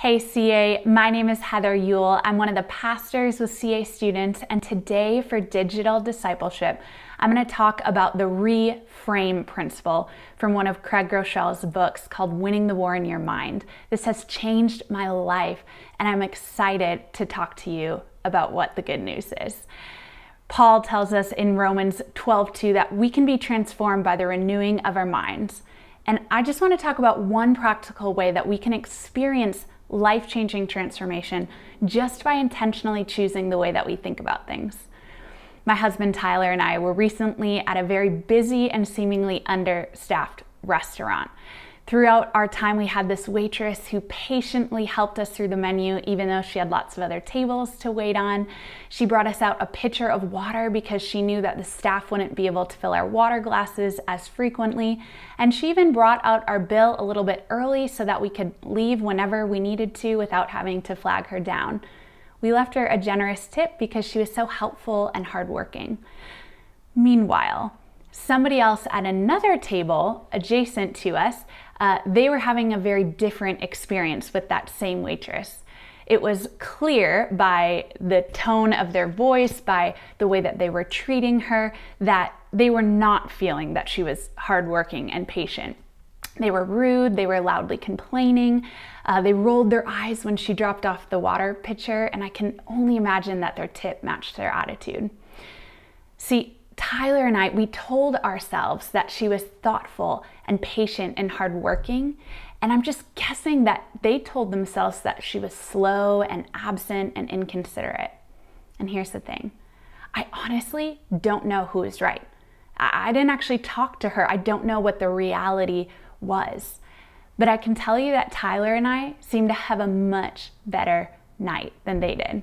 Hey CA, my name is Heather Uhl. I'm one of the pastors with CA students, and today for digital discipleship, I'm going to talk about the reframe principle from one of Craig Groeschel's books called Winning the War in Your Mind. This has changed my life, and I'm excited to talk to you about what the good news is. Paul tells us in Romans 12:2 that we can be transformed by the renewing of our minds. And I just want to talk about one practical way that we can experience life changing transformation just by intentionally choosing the way that we think about things. My husband Tyler and I were recently at a very busy and seemingly understaffed restaurant. Throughout our time, we had this waitress who patiently helped us through the menu, even though she had lots of other tables to wait on. She brought us out a pitcher of water because she knew that the staff wouldn't be able to fill our water glasses as frequently. And she even brought out our bill a little bit early so that we could leave whenever we needed to without having to flag her down. We left her a generous tip because she was so helpful and hardworking. Meanwhile, somebody else at another table adjacent to us uh, they were having a very different experience with that same waitress. It was clear by the tone of their voice, by the way that they were treating her, that they were not feeling that she was hardworking and patient. They were rude, they were loudly complaining, uh, they rolled their eyes when she dropped off the water pitcher, and I can only imagine that their tip matched their attitude. See, Tyler and I, we told ourselves that she was thoughtful and patient and hardworking. And I'm just guessing that they told themselves that she was slow and absent and inconsiderate. And here's the thing I honestly don't know who is right. I didn't actually talk to her, I don't know what the reality was. But I can tell you that Tyler and I seem to have a much better night than they did.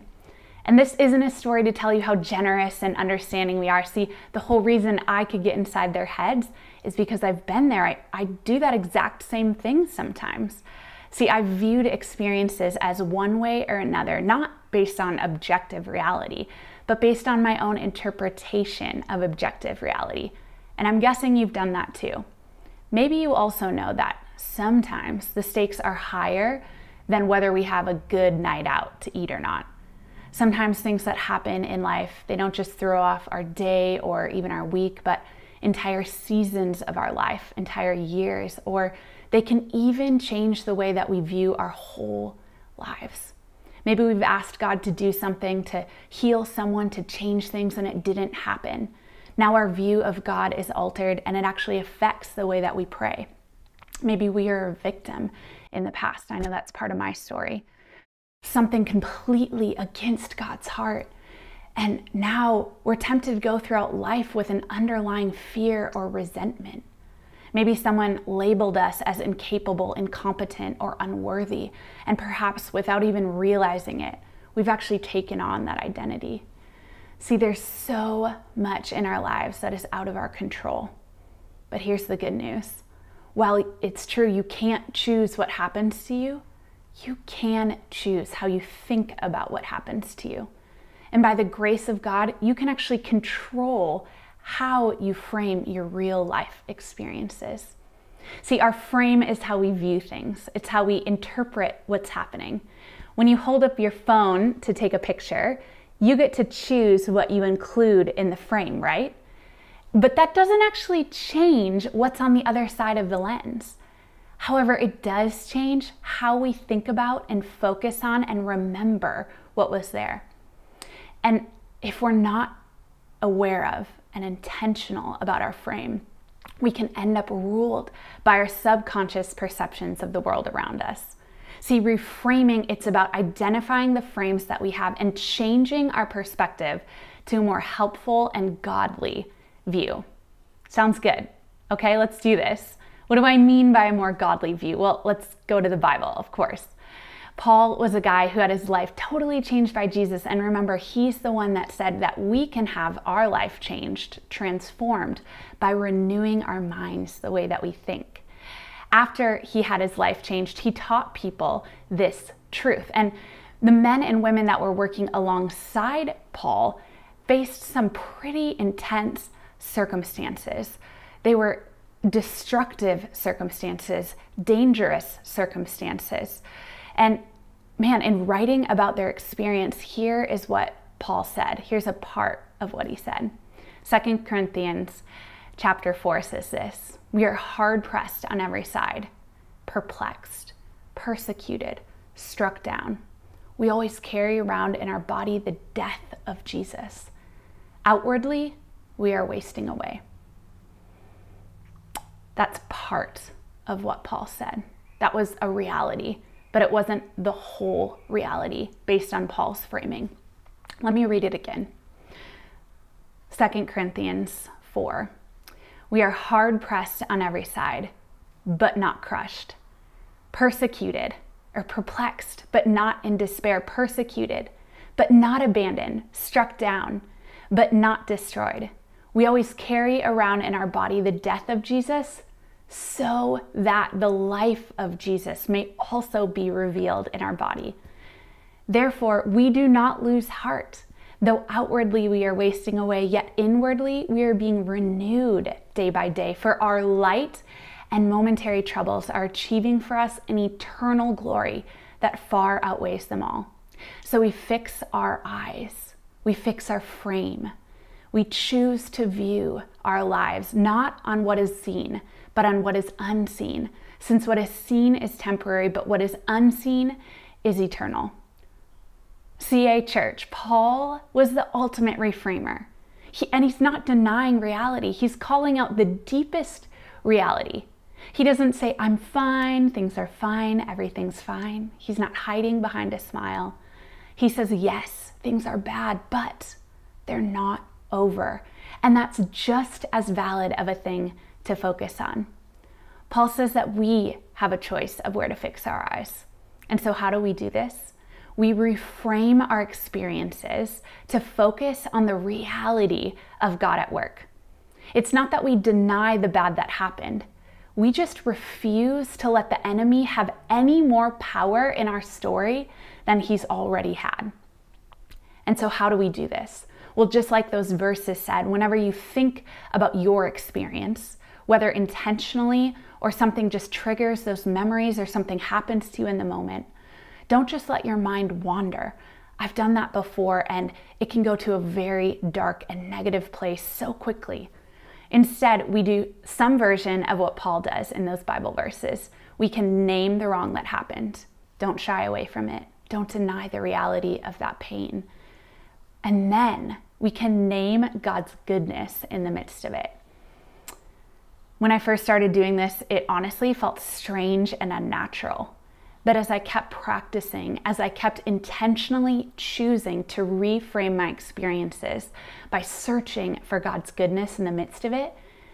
And this isn't a story to tell you how generous and understanding we are. See, the whole reason I could get inside their heads is because I've been there. I, I do that exact same thing sometimes. See, I've viewed experiences as one way or another, not based on objective reality, but based on my own interpretation of objective reality. And I'm guessing you've done that too. Maybe you also know that sometimes the stakes are higher than whether we have a good night out to eat or not sometimes things that happen in life, they don't just throw off our day or even our week, but entire seasons of our life, entire years, or they can even change the way that we view our whole lives. Maybe we've asked God to do something to heal someone, to change things, and it didn't happen. Now our view of God is altered and it actually affects the way that we pray. Maybe we are a victim in the past. I know that's part of my story something completely against God's heart. And now we're tempted to go throughout life with an underlying fear or resentment. Maybe someone labeled us as incapable, incompetent, or unworthy, and perhaps without even realizing it, we've actually taken on that identity. See, there's so much in our lives that is out of our control. But here's the good news while it's true you can't choose what happens to you, you can choose how you think about what happens to you. And by the grace of God, you can actually control how you frame your real life experiences. See, our frame is how we view things, it's how we interpret what's happening. When you hold up your phone to take a picture, you get to choose what you include in the frame, right? But that doesn't actually change what's on the other side of the lens. However, it does change how we think about and focus on and remember what was there. And if we're not aware of and intentional about our frame, we can end up ruled by our subconscious perceptions of the world around us. See, reframing, it's about identifying the frames that we have and changing our perspective to a more helpful and godly view. Sounds good. Okay, let's do this. What do I mean by a more godly view? Well, let's go to the Bible, of course. Paul was a guy who had his life totally changed by Jesus. And remember, he's the one that said that we can have our life changed, transformed by renewing our minds the way that we think. After he had his life changed, he taught people this truth. And the men and women that were working alongside Paul faced some pretty intense circumstances. They were destructive circumstances, dangerous circumstances. And man, in writing about their experience, here is what Paul said. Here's a part of what he said. Second Corinthians chapter 4 says this We are hard pressed on every side, perplexed, persecuted, struck down. We always carry around in our body the death of Jesus. Outwardly, we are wasting away. That's part of what Paul said. That was a reality, but it wasn't the whole reality based on Paul's framing. Let me read it again. 2 Corinthians 4. We are hard pressed on every side, but not crushed, persecuted or perplexed, but not in despair, persecuted, but not abandoned, struck down, but not destroyed. We always carry around in our body the death of Jesus so that the life of Jesus may also be revealed in our body. Therefore, we do not lose heart. Though outwardly we are wasting away, yet inwardly we are being renewed day by day. For our light and momentary troubles are achieving for us an eternal glory that far outweighs them all. So we fix our eyes, we fix our frame. We choose to view our lives not on what is seen, but on what is unseen, since what is seen is temporary, but what is unseen is eternal. CA Church, Paul was the ultimate reframer. He, and he's not denying reality, he's calling out the deepest reality. He doesn't say, I'm fine, things are fine, everything's fine. He's not hiding behind a smile. He says, Yes, things are bad, but they're not over. And that's just as valid of a thing to focus on. Paul says that we have a choice of where to fix our eyes. And so, how do we do this? We reframe our experiences to focus on the reality of God at work. It's not that we deny the bad that happened. We just refuse to let the enemy have any more power in our story than he's already had. And so, how do we do this? Well, just like those verses said, whenever you think about your experience, whether intentionally or something just triggers those memories or something happens to you in the moment, don't just let your mind wander. I've done that before and it can go to a very dark and negative place so quickly. Instead, we do some version of what Paul does in those Bible verses. We can name the wrong that happened. Don't shy away from it. Don't deny the reality of that pain. And then we can name God's goodness in the midst of it. When I first started doing this, it honestly felt strange and unnatural. But as I kept practicing, as I kept intentionally choosing to reframe my experiences by searching for God's goodness in the midst of it,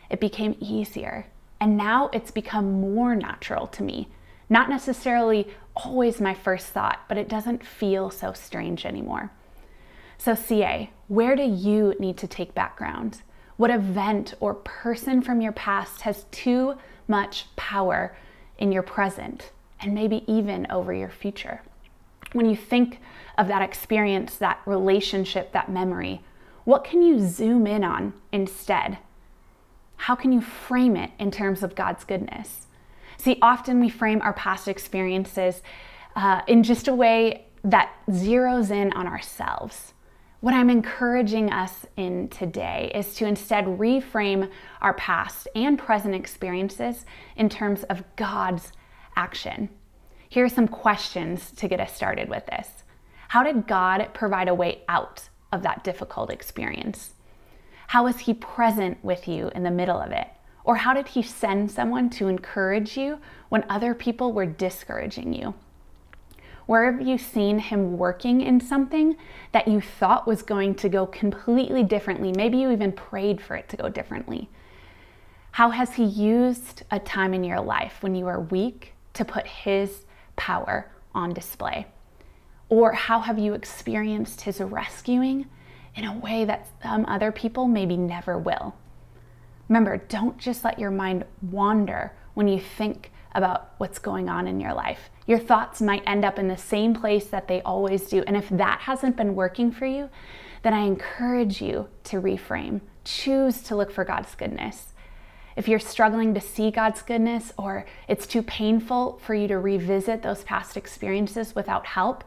it became easier. And now it's become more natural to me. Not necessarily always my first thought, but it doesn't feel so strange anymore. So, CA, where do you need to take background? What event or person from your past has too much power in your present? and maybe even over your future. When you think of that experience, that relationship, that memory, what can you zoom in on instead? How can you frame it in terms of God's goodness? See, often we frame our past experiences uh, in just a way that zeroes in on ourselves. What I'm encouraging us in today is to instead reframe our past and present experiences in terms of God's action. Here are some questions to get us started with this. How did God provide a way out of that difficult experience? How was He present with you in the middle of it? Or how did He send someone to encourage you when other people were discouraging you? Where have you seen Him working in something that you thought was going to go completely differently? Maybe you even prayed for it to go differently. How has He used a time in your life when you were weak to put His power on display? Or how have you experienced His rescuing in a way that some other people maybe never will? Remember, don't just let your mind wander when you think about what's going on in your life. Your thoughts might end up in the same place that they always do. And if that hasn't been working for you, then I encourage you to reframe. Choose to look for God's goodness If you're struggling to see God's goodness or it's too painful for you to revisit those past experiences without help,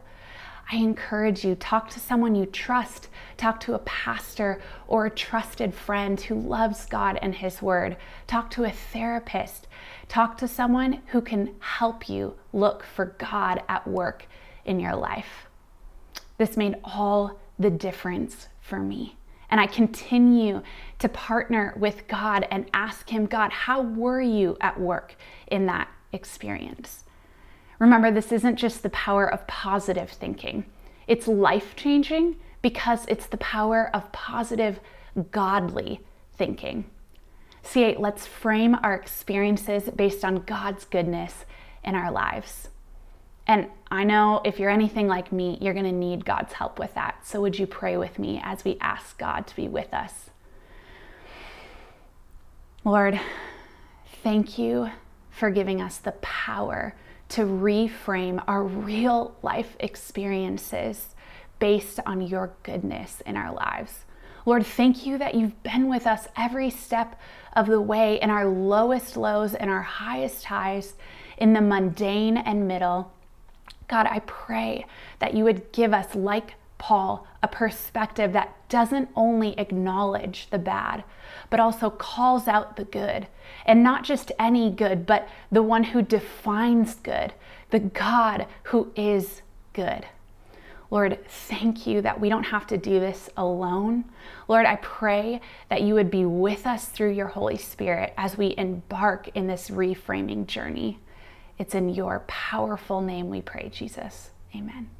I encourage you talk to someone you trust, talk to a pastor or a trusted friend who loves God and his word. Talk to a therapist. Talk to someone who can help you look for God at work in your life. This made all the difference for me. And I continue to partner with God and ask Him, God, how were you at work in that experience? Remember, this isn't just the power of positive thinking, it's life changing because it's the power of positive, godly thinking. CA, let's frame our experiences based on God's goodness in our lives. And I know if you're anything like me, you're going to need God's help with that. So, would you pray with me as we ask God to be with us? Lord, thank you for giving us the power to reframe our real life experiences based on your goodness in our lives. Lord, thank you that you've been with us every step of the way in our lowest lows and our highest highs, in the mundane and middle. God, I pray that you would give us, like Paul, a perspective that doesn't only acknowledge the bad, but also calls out the good. And not just any good, but the one who defines good, the God who is good. Lord, thank you that we don't have to do this alone. Lord, I pray that you would be with us through your Holy Spirit as we embark in this reframing journey. It's in your powerful name we pray, Jesus. Amen.